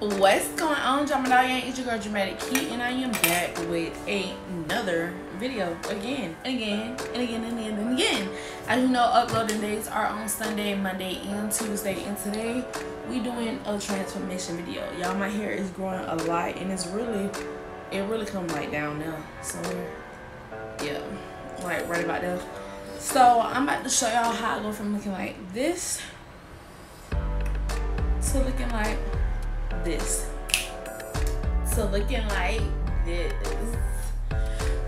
What's going on, Jamadalian? It's your girl Dramatic Key, and I am back with another video again and again and again and again and again. As you know, uploading days are on Sunday, Monday, and Tuesday. And today we doing a transformation video. Y'all, my hair is growing a lot, and it's really, it really come right down now. So yeah, like right about there. So I'm about to show y'all how I go from looking like this to looking like this. So looking like this.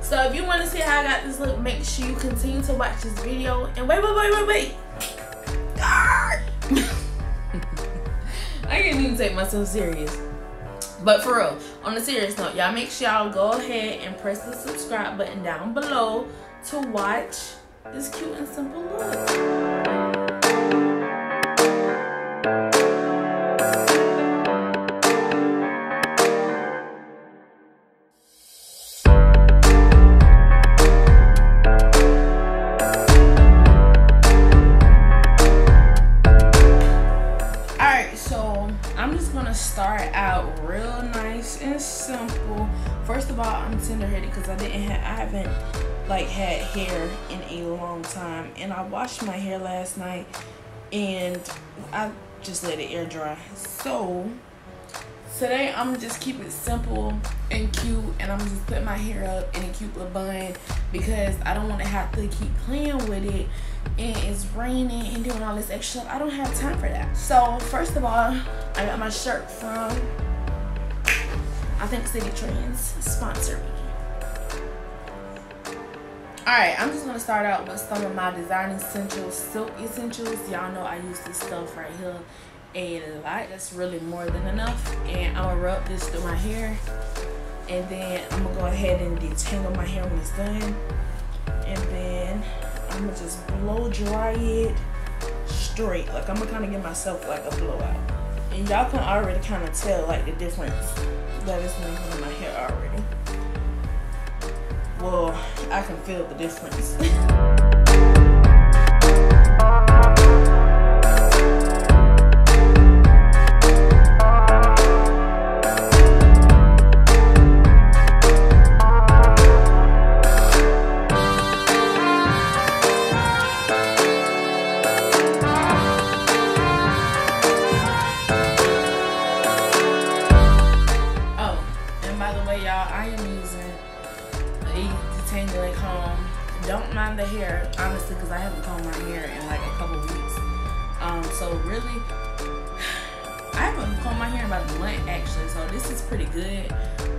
So if you want to see how I got this look make sure you continue to watch this video. And wait wait wait wait wait. Ah! I can't even take myself serious. But for real on a serious note y'all make sure y'all go ahead and press the subscribe button down below to watch this cute and simple look out real nice and simple. First of all, I'm tender-headed because I didn't have, I haven't like had hair in a long time, and I washed my hair last night, and I just let it air dry. So today I'm just keep it simple and cute, and I'm just put my hair up in a cute little bun because I don't want to have to keep playing with it and it's raining and doing all this extra stuff. I don't have time for that. So first of all, I got my shirt from, I think Citi Trends sponsor me. Alright, I'm just going to start out with some of my design essentials, silk essentials. Y'all know I use this stuff right here a lot. That's really more than enough. And I'm to rub this through my hair. And then I'm to go ahead and detangle my hair when it's done. I'm gonna just blow dry it straight. Like I'm gonna kind of give myself like a blowout. And y'all can already kind of tell like the difference that is making in my hair already. Well, I can feel the difference. so really, I haven't combed my hair in about a month actually. So this is pretty good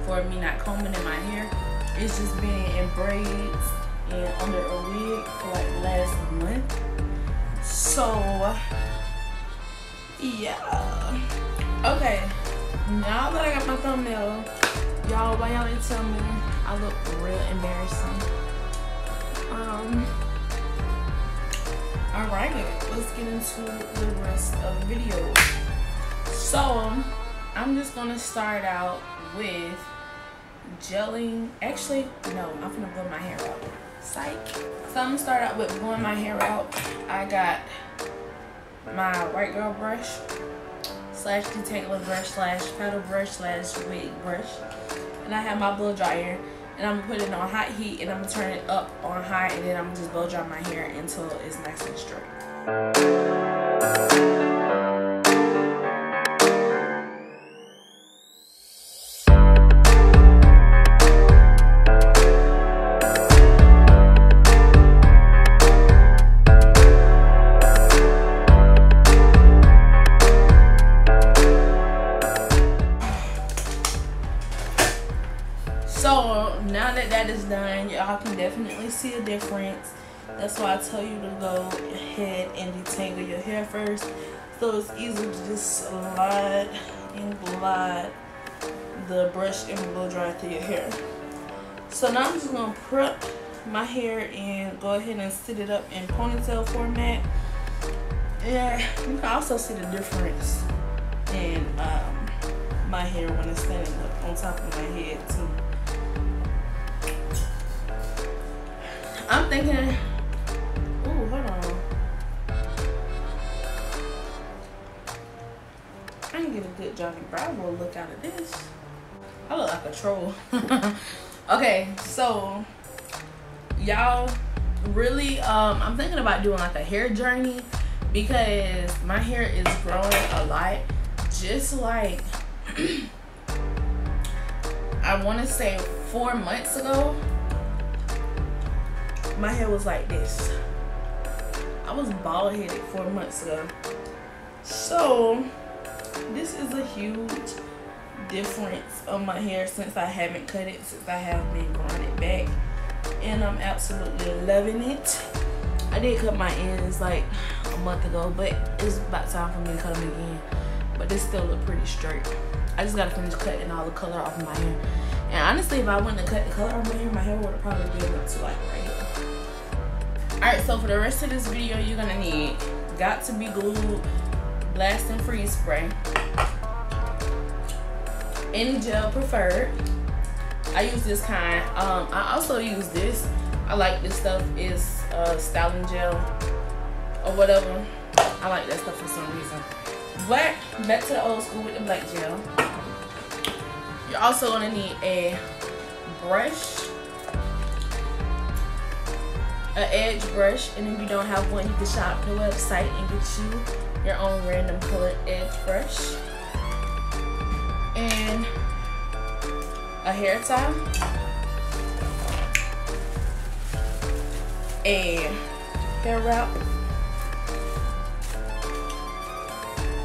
for me not combing in my hair. It's just been in braids and under a wig for like last month. So yeah. Okay, now that I got my thumbnail, y'all, why y'all didn't tell me I look real embarrassing. Um, alright, let's get into the rest of the video. So, um, I'm just gonna start out with gelling. Actually, no, I'm gonna blow my hair out. Psych. So I'm gonna start out with blowing my hair out. I got my white girl brush slash detangler brush slash paddle brush slash wig brush and I have my blow dryer and I'm gonna put it on hot heat and I'm gonna turn it up on high and then I'm gonna just blow dry my hair until it's nice and straight. Is done, y'all can definitely see a difference. That's why I tell you to go ahead and detangle your hair first. So it's easy to just slide and glide the brush and blow dry through your hair. So now I'm just gonna prep my hair and go ahead and sit it up in ponytail format. And you can also see the difference in um, my hair when it's standing up on top of my head too. I'm thinking, ooh, hold on. I didn't get a good Johnny Bravo look out of this. I look like a troll. okay, so y'all really um I'm thinking about doing like a hair journey because my hair is growing a lot. Just like I wanna say four months ago, my hair was like this. I was bald headed four months ago. So this is a huge difference on my hair since I haven't cut it, since I have been growing it back. And I'm absolutely loving it. I did cut my ends like a month ago, but it's about time for me to cut them again. But they still look pretty straight. I just gotta finish cutting all the color off my hair. And honestly, if I wouldn't have cut the color off my hair, my hair would have probably been up to like right here. Alright, so for the rest of this video, you're gonna need Got2b glued blast and freeze spray. Any gel preferred. I use this kind um i also use this i like this stuff is uh styling gel or whatever. I like that stuff for some reason. But back to the old school with the black gel. You're also gonna need a brush an edge brush and if you don't have one you can shop the website and get you your own random colored edge brush. And a hair tie. A hair wrap.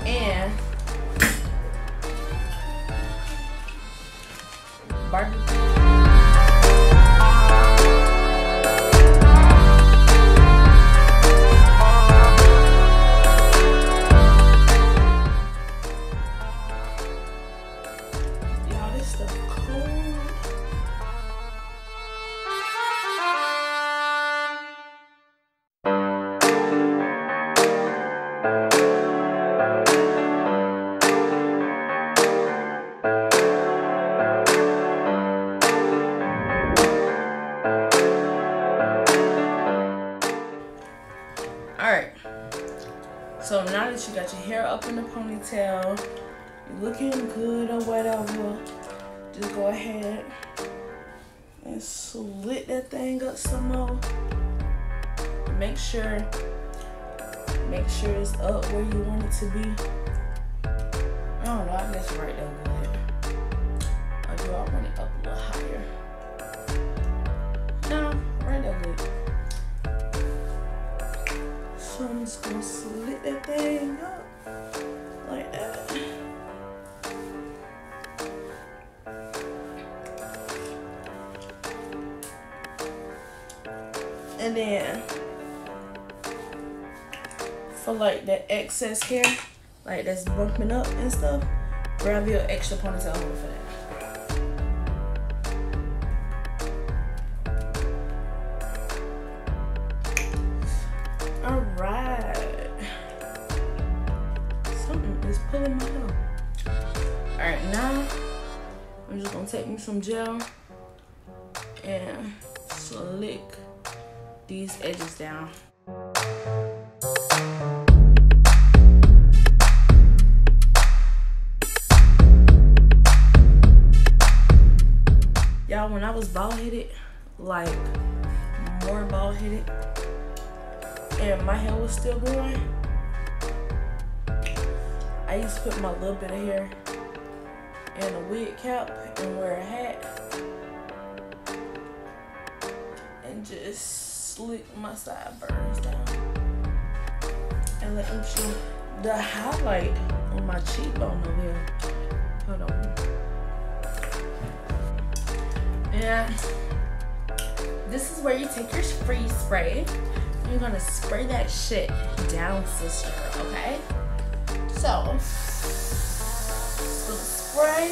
And and slit that thing up some more. Make sure, make sure it's up where you want it to be. I don't know, I guess right there good. Or do I want it up a little higher? No, right there good. So I'm just gonna slit that thing up And then for like the excess hair, like that's bumping up and stuff, grab your extra ponytail holder for that. Alright. Something is pulling my hair. Alright, now I'm just gonna take me some gel and slick these edges down. Y'all, when I was bald headed, like more bald headed, and my hair was still growing, I used to put my little bit of hair in a wig cap and wear a hat and just slick my sideburns down and let them show the highlight on my cheekbone over here. Hold on. And this is where you take your free spray. You're gonna spray that shit down, sister, okay? So, spray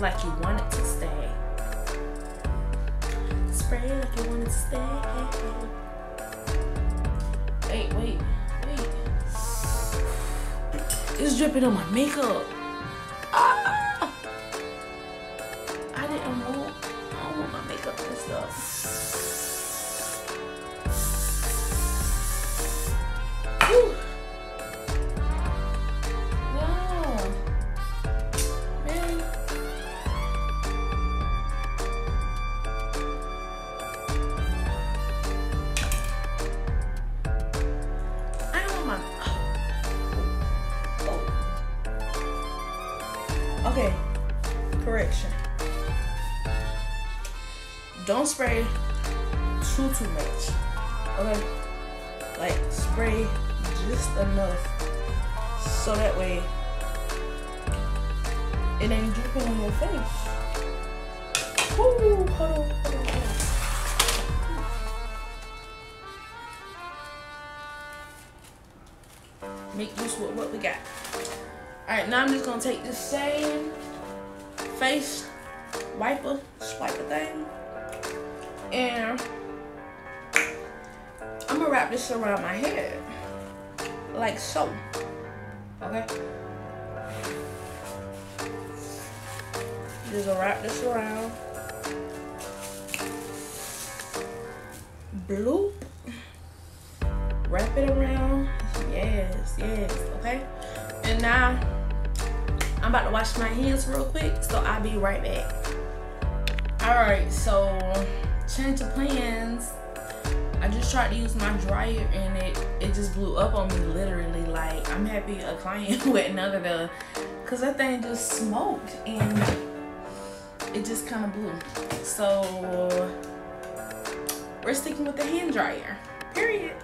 like you want it to stay. Spray like you wanna stay. Wait, wait, wait. It's dripping on my makeup. Ah! I didn't want, I don't want my makeup and stuff. Don't spray too too much. Okay, like spray just enough so that way it ain't dripping on your face. Hold on, hold on. Make use with what we got. Alright, now I'm just gonna take this same face wiper, swiper thing, and I'm gonna wrap this around my head, like so, okay? Just wrap this around. Bloop. Wrap it around. Yes, yes, okay? And now, I'm about to wash my hands real quick, so I'll be right back. Alright, so change of plans. I just tried to use my dryer and it, it just blew up on me literally. Like, I'm happy a client went of the, cause that thing just smoked and it just kind of blew. So we're sticking with the hand dryer, period.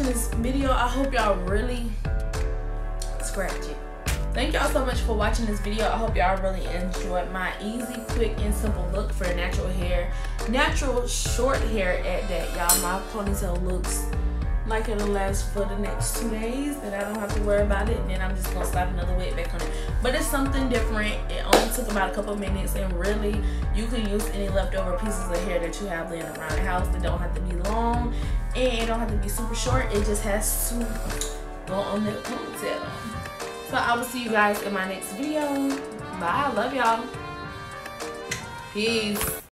Watching this video. I hope y'all really scratch it. Thank y'all so much for watching this video. I hope y'all really enjoyed my easy, quick, and simple look for natural hair. Natural short hair at that, y'all. My ponytail looks like it'll last for the next two days and I don't have to worry about it and then I'm just gonna slap another wig back on it. But it's something different. It only took about a couple minutes and really you can use any leftover pieces of hair that you have laying around the house. that don't have to be long and it don't have to be super short. It just has to go on that ponytail. So I will see you guys in my next video. Bye. Love y'all. Peace.